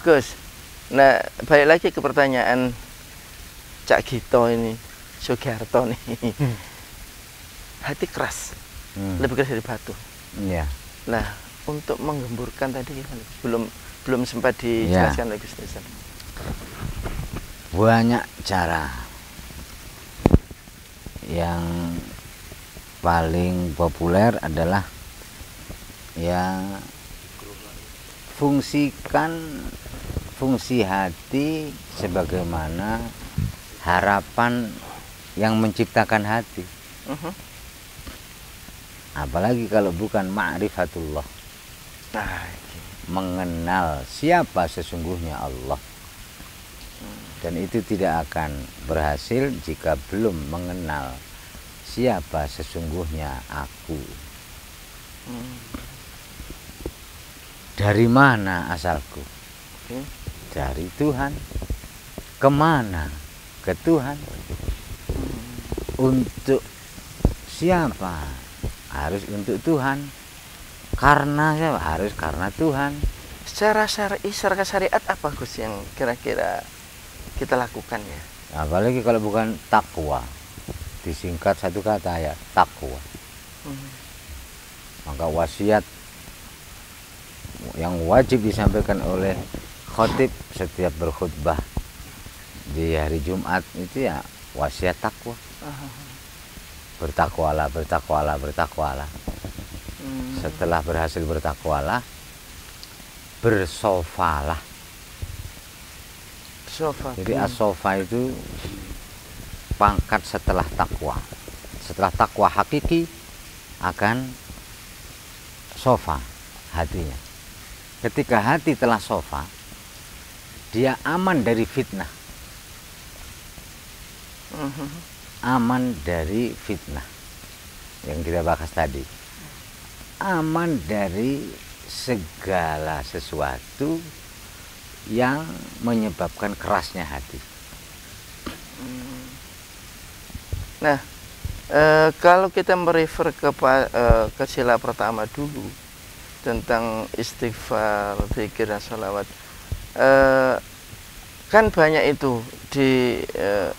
Gus, nah balik lagi ke pertanyaan Cak Gito ini, Sugiharto nih. Hmm. Hati keras, Hmm. lebih keras dari batu. Iya. Nah, untuk menggemburkan tadi gimana? Belum belum sempat Iya. dijelaskan oleh Gus Desan. Banyak cara. Yang paling populer adalah ya fungsikan fungsi hati sebagaimana harapan yang menciptakan hati. Mhm. Apalagi kalau bukan ma'rifatullah, Nah, ini. mengenal siapa sesungguhnya Allah. Dan itu tidak akan berhasil jika belum mengenal siapa sesungguhnya aku. Hmm, Dari mana asalku? Dari Tuhan. Ke mana? Ke Tuhan. Untuk siapa? Harus untuk Tuhan. Karena siapa? Harus karena Tuhan. Secara syar'i, secara syariat apa Gus yang kira-kira kita lakukan ya? Apalagi kalau bukan takwa. Disingkat satu kata ya, takwa. Hmm. Maka wasiat yang wajib disampaikan oleh khotib setiap berkhutbah di hari Jumat itu ya wasiat takwa. Ah, Bertakwalah, bertakwalah, bertakwalah. hmm. Setelah berhasil bertakwalah, bersofalah. Sofa. Jadi asofa itu pangkat setelah takwa. Setelah takwa hakiki akan sofa hatinya. Ketika hati telah sofa, dia aman dari fitnah, aman dari fitnah yang kita bahas tadi. Aman dari segala sesuatu yang menyebabkan kerasnya hati. Nah, eh, kalau kita merefer ke, pa- eh, ke sila pertama dulu tentang istighfar, zikir dan sholawat, eh, kan banyak itu di eh,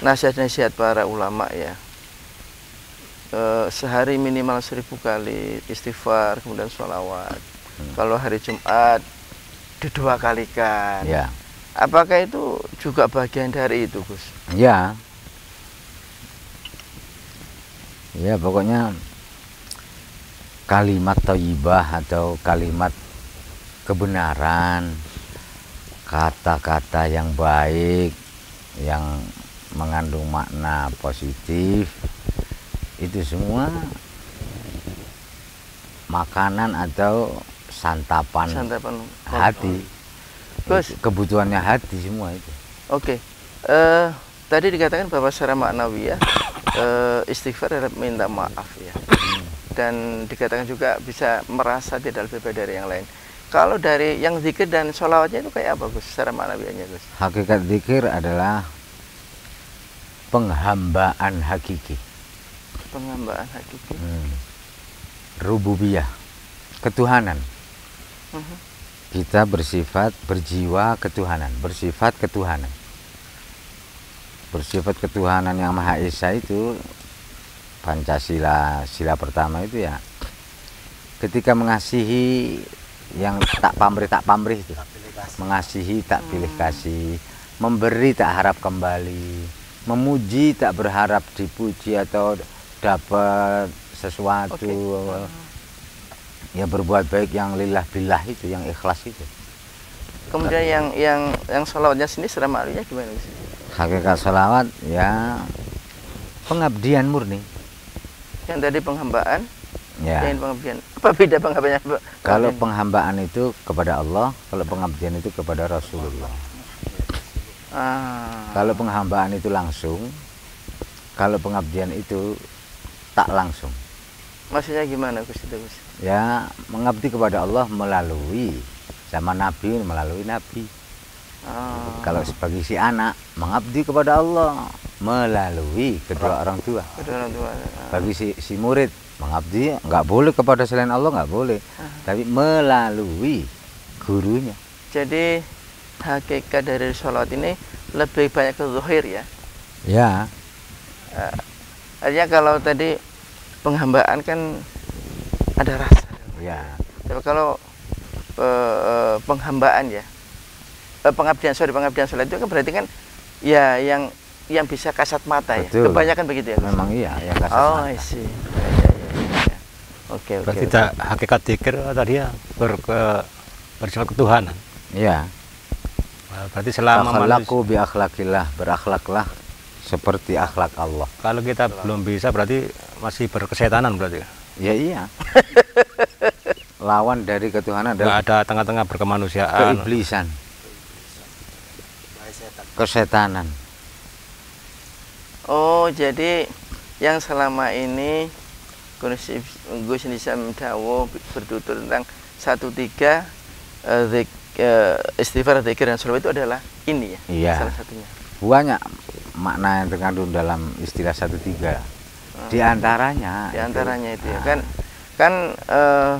nasihat-nasihat para ulama ya. Eh, sehari minimal seribu kali istighfar, kemudian sholawat. Hmm. Kalau hari Jumat didua kalikan. Ya, Apakah itu juga bagian dari itu, Gus? ya, ya pokoknya kalimat thayyibah atau kalimat kebenaran, kata-kata yang baik, yang mengandung makna positif, itu semua makanan atau santapan, Santapan hati, Gus, Itu kebutuhannya hati semua itu. Oke, eh tadi dikatakan bahwa secara maknawi ya eh, istighfar adalah minta maaf ya, dan dikatakan juga bisa merasa tidak lebih baik dari yang lain. Kalau dari yang zikir dan sholawatnya itu kayak apa Gus? Secara maknawiannya Gus? Hakikat zikir adalah penghambaan hakiki, Penghambaan hakiki. hmm. rububiyah, ketuhanan. Mhm. Kita bersifat berjiwa ketuhanan, bersifat ketuhanan. Bersifat ketuhanan yang Maha Esa itu Pancasila sila pertama itu ya ketika mengasihi yang tak pamrih tak pamrih itu. Mengasihi tak pilih kasih. Memberi tak harap kembali. Memuji tak berharap dipuji atau dapat sesuatu. Ya berbuat baik yang lillah billah itu yang ikhlas itu. Kemudian yang yang yang sholawatnya sendiri secara maknawinya gimana Gus? hakikat sholawat ya pengabdian murni. Yang tadi penghambaan, ya yang pengabdian. Apa beda penghambaannya? Pak? kalau Pengabdian. penghambaan itu kepada Allah kalau pengabdian itu kepada Rasulullah ah, kalau penghambaan itu langsung kalau pengabdian itu tak langsung maksudnya gimana Gus itu Gus? ya mengabdi kepada Allah melalui zaman Nabi melalui Nabi Ah, kalau sebagai si anak mengabdi kepada Allah melalui kedua orang tua kedua orang tua. Ah. bagi si, si murid mengabdi nggak boleh kepada selain Allah nggak boleh tapi melalui gurunya jadi hakikat dari sholat ini lebih banyak ke zuhir ya Ya, artinya kalau tadi penghambaan kan ada rasa ya. tapi kalau eh, penghambaan ya eh, pengabdian sorry pengabdian sholat itu kan berarti kan ya yang yang bisa kasat mata ya Betul. kebanyakan begitu ya? Memang iya yang kasat oh mata. I see Ya, ya, ya, ya, oke oke Berarti oke. tak hakikat zikir tadi ya ber, ke, bersifat ketuhanan. Iya. Berarti selama manusia, Akhlaku bi akhlakillah, berakhlaklah seperti akhlak Allah. kalau kita belum bisa berarti masih berkesetanan berarti. Ya iya. Lawan dari ketuhanan Nggak adalah ada tengah-tengah berkemanusiaan. keiblisan. Kesetanan. Oh, jadi yang selama ini Gus Gus Nizam Dawo bertutur tentang satu tiga eh, zik- eh, istighfar, zikir dan sholawat itu adalah ini ya, Iya. salah satunya. Banyak makna yang terkandung dalam istilah satu tiga. Di antaranya. Di antaranya itu ya Nah, kan kan eh,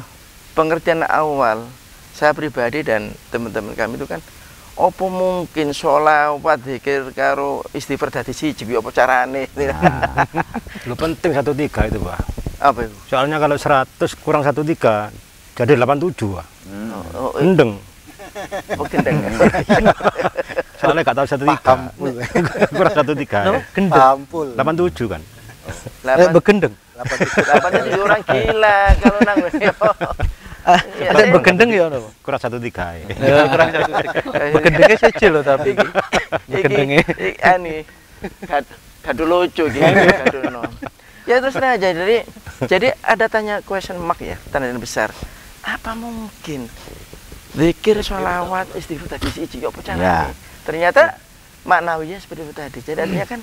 pengertian awal saya pribadi dan teman-teman kami itu kan opo mungkin sholawat zikir karo istighfar dadi siji apa carane Nah, Lu penting satu tiga itu pak. Apa itu Soalnya kalau 100 kurang satu tiga jadi 87 pak. hmm. oh, oh, eh, Endeng. oh gendeng Soalnya gak tahu satu tiga. kurang satu tiga. Ya. Gendeng. Ampul. 87 kan. Eh, Delapan- begendeng. delapan tujuh orang gila kalau nang Iya, Ada saya- begendeng ya ono. Kurang satu tiga. Ya. Ya kurang satu. Begendengnya saja loh tapi. Begendengnya. ani gad- gadu lucu gitu gadu no. ya terus nah aja jadi jadi ada tanya question mark ya tanda yang besar apa mungkin zikir sholawat istighfar tadi si apa caranya Ya. ternyata maknawinya seperti itu tadi jadi artinya kan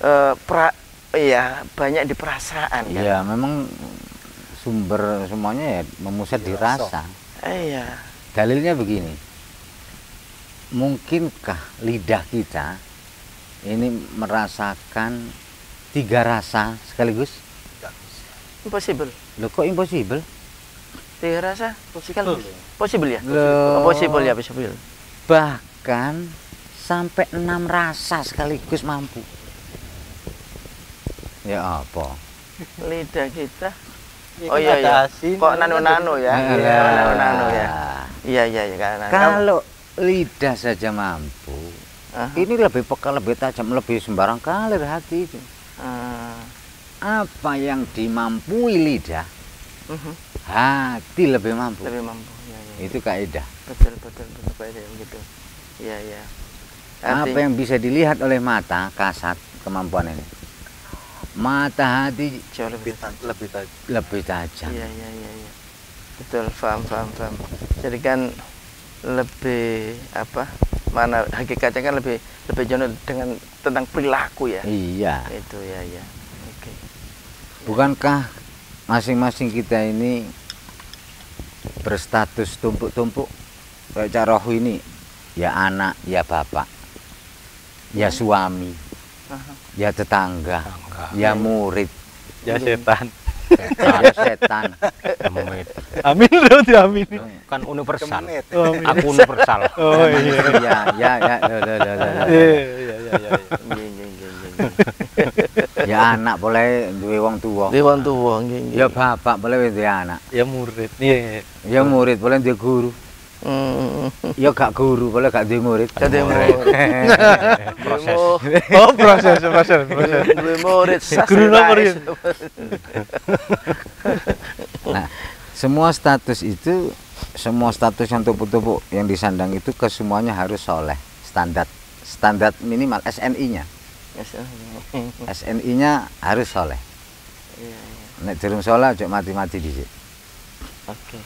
eh, pra iya banyak di perasaan kan Ya memang sumber semuanya ya memusat di rasa. Eh, iya Dalilnya begini. Mungkinkah lidah kita ini merasakan tiga rasa sekaligus? Impossible Loh kok impossible? tiga rasa possible possible ya Loh. Oh, possible ya possible Bahkan sampai enam rasa sekaligus mampu. Ya apa? lidah kita Ya, oh iya iya asin, kok ada nano nano ya Alah. iya nano nano ya iya iya iya karena Kalau lidah saja mampu, Aha. ini lebih peka, lebih tajam, lebih sembarang kalir hati itu. Apa yang dimampui lidah, mhm, hati lebih mampu. lebih mampu ya, ya. Itu kaidah. betul betul betul Pak Ida, begitu iya iya Apa Arti- yang bisa dilihat oleh mata kasat kemampuan ini? Mata hati jauh lebih lebih tajam. lebih tajam. iya iya iya iya betul paham paham paham jadi kan lebih apa mana hakikatnya kan lebih lebih jauh dengan tentang perilaku ya Iya. itu ya ya Bukankah masing-masing kita ini berstatus tumpuk-tumpuk kayak Rohu ini ya anak, ya bapak, ya suami, Aha. ya tetangga, ya murid, Ya setan. ya setan. Amin dong diamini. Kan universal. Oh, amin. Aku universal. Oh iya. ya, ya, ya, ya, ya, ya, ya, ya. Iya iya iya iya. Iya, iya, iya, iya, iya. ya anak boleh duwe wong tua. Dewan tua nggih nggih. Ya bapak boleh duwe anak. Ya murid. Iya. Ya murid boleh duwe guru. Hmm. Ya gak guru boleh gak duwe murid. Dadi murid. Proses. Oh proses proses proses. Duwe murid Guru nomor ya? Nah, semua status itu, semua status yang tumpuk-tumpuk yang disandang itu kesemuanya harus soleh, standar, standar minimal SNI-nya, SNI-nya harus soleh. Iya, iya. Nek durung soleh, ojo mati-mati di Oke.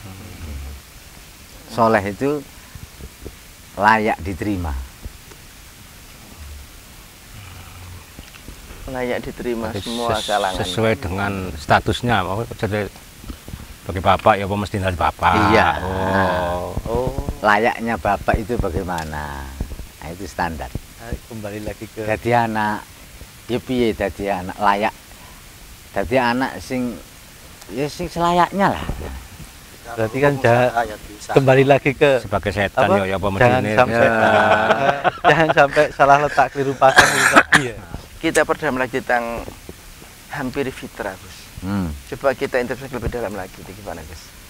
Soleh itu layak diterima. Layak diterima Berarti semua ses- kalangan. Sesuai dengan statusnya. Jadi bagi bapak ya apa mesti dari bapak. Iya. Oh. Oh. Layaknya bapak itu bagaimana? Nah, itu standar. Kembali lagi ke Jadi anak, ya piye dadi anak layak. Dadi anak sing ya sing selayaknya lah. Berarti kan jangan kembali lagi ke sebagai setan apa? ya ya apa jangan sampai Ya. jangan sampai salah letak keliru pasang tadi ya. Kita perdalam lagi tentang hampir fitrah, Gus. Hmm. Coba kita interpretasi lebih dalam lagi, itu gimana, Gus?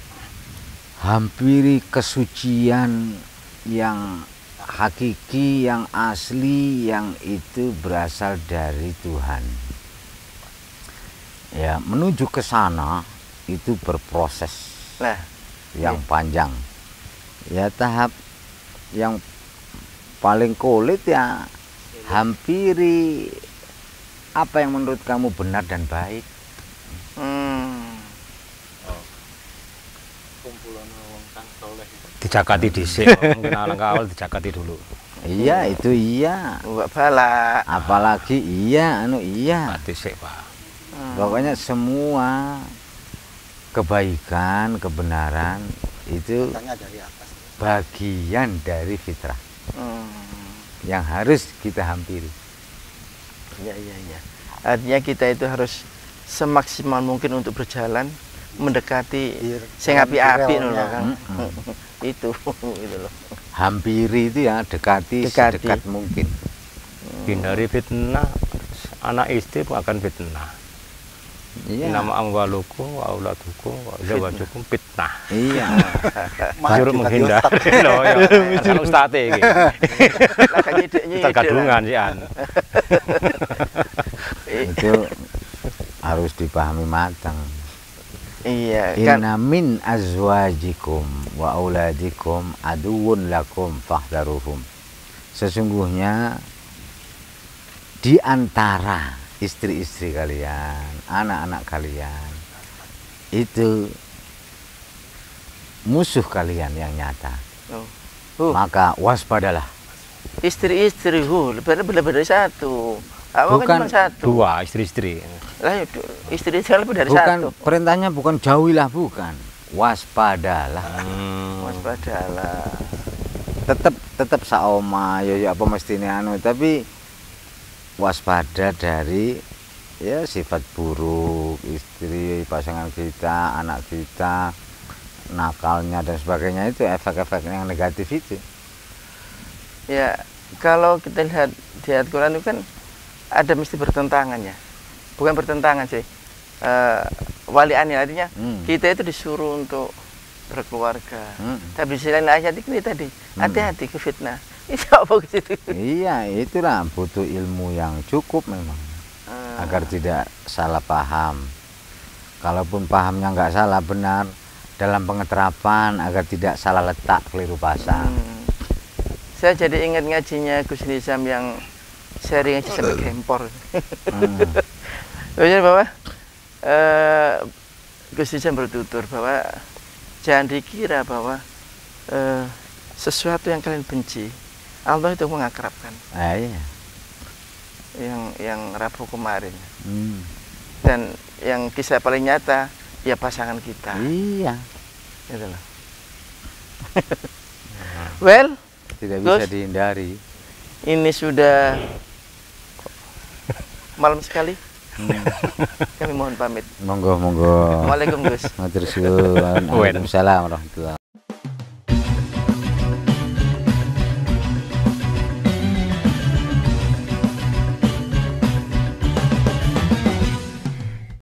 hampiri kesucian yang hakiki, yang asli, yang itu berasal dari Tuhan. Ya, menuju ke sana itu berproses Nah, yang panjang. Ya, tahap yang paling kulit ya hampiri apa yang menurut kamu benar dan baik. Dijakati dhisik. Mungkin awal dijakati dulu. Iya, itu iya. enggak bala. Apalagi iya, anu iya. Dhisik, Pak. Hmm. Pokoknya semua kebaikan, kebenaran itu bagian dari fitrah Hmm, yang harus kita hampiri. iya, iya, iya. Artinya kita itu harus semaksimal mungkin untuk berjalan mendekati sing api-api kan. Mm-mm. itu itu loh. Hampiri itu ya dekati, Dekati. sedekat mungkin. Hindari fitnah. Anak istri pun akan fitnah. Iya. Nama amwaluku wa auladuku zawajukum fitnah. Iya. Juru menghindari. Loh ya. Kan ustate iki. Terkadungan sih an. Itu harus dipahami matang. Iya, kan Inna min azwajikum wa auladikum aduun lakum fahdharuhum. Sesungguhnya di antara istri-istri kalian, anak-anak kalian itu musuh kalian yang nyata. Oh. Uh, Maka waspadalah. istri-istri hu, lebih-lebih dari satu. Kamu Bukan kan satu. Dua istri-istri. Lah ya, du- istri-istri lebih dari Bukan satu. perintahnya bukan jauhilah bukan. Waspadalah. Hmm. Waspadalah. tetap tetap saoma yo yo apa mesti ini anu tapi waspada dari ya sifat buruk istri pasangan kita anak kita nakalnya dan sebagainya itu efek-efek yang negatif itu Ya, kalau kita lihat di ayat Quran itu kan ada mesti bertentangan ya. Bukan bertentangan sih. Eh wali anil artinya Hmm. kita itu disuruh untuk berkeluarga. Hmm. Tapi di sisi lain ayat ini tadi Hmm. hati-hati ke fitnah. Itu apa ke situ? iya itulah butuh ilmu yang cukup memang Ah, agar tidak salah paham kalaupun pahamnya nggak salah benar dalam pengeterapan agar tidak salah letak keliru pasang hmm. Saya jadi ingat ngajinya Gus Nizam yang sharing aja sampai gempor. Hmm. Jadi bahwa eh, Gus Nizam bertutur bahwa jangan dikira bahwa eh, sesuatu yang kalian benci Allah itu mengakrabkan Ah, iya. yang yang Rabu kemarin Hmm. dan yang kisah paling nyata ya pasangan kita Iya, gitu loh. well tidak Gus? bisa dihindari. ini sudah malam sekali Hmm. kami mohon pamit Monggo, monggo. Assalamualaikum Gus Matur suwun. Waalaikumsalam warahmatullahi